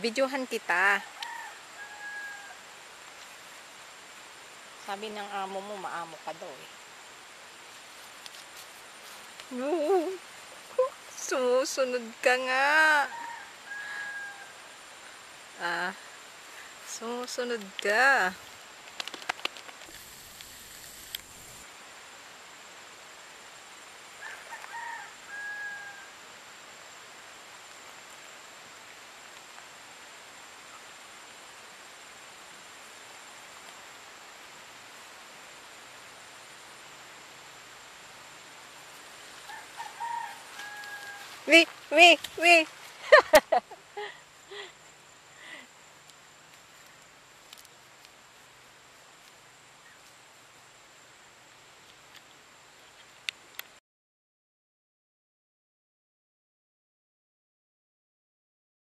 Videohan kita. Sabi ng amo mo, maamo ka daw eh. No. Sumusunod ka nga. Ah, sumusunod ka. wee, wee, wee.